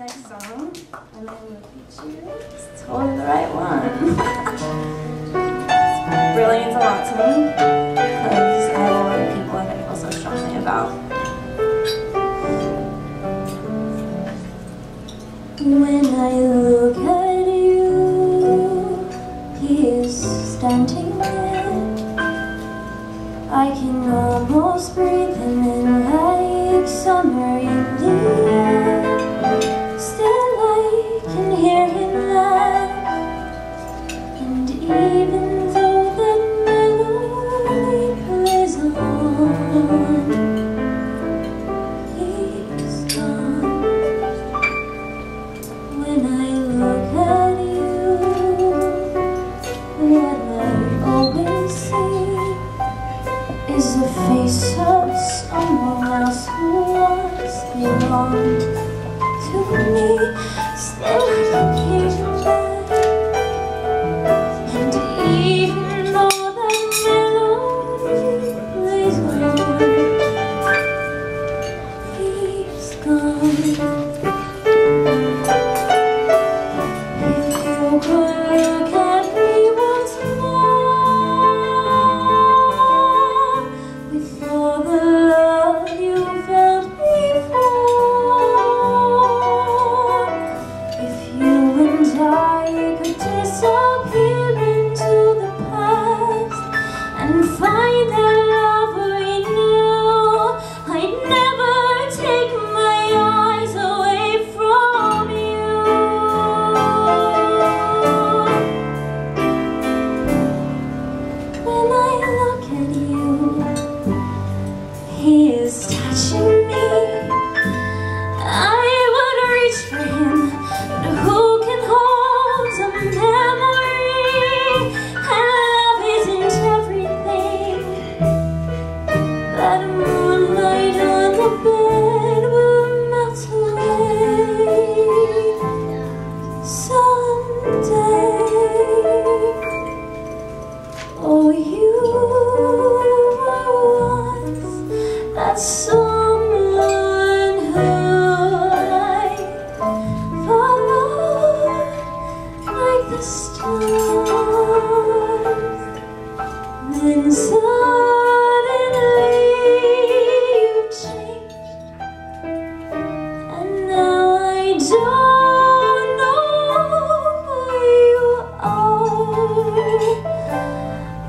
next song, and then we'll teach you. It's totally the right one. It's brilliant, a lot to me. Because I love people and I feel so strongly about. the face of someone else who once belonged to me. Still Stop disappear into the past and find out And suddenly you changed And now I don't know who you are.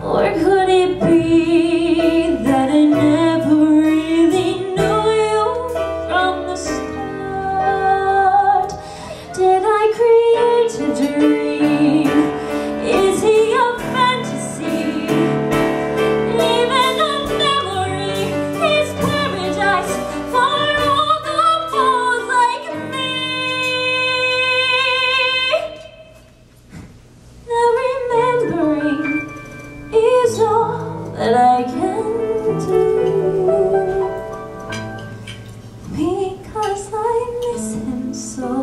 Or could it be that I can do. Because I miss him so.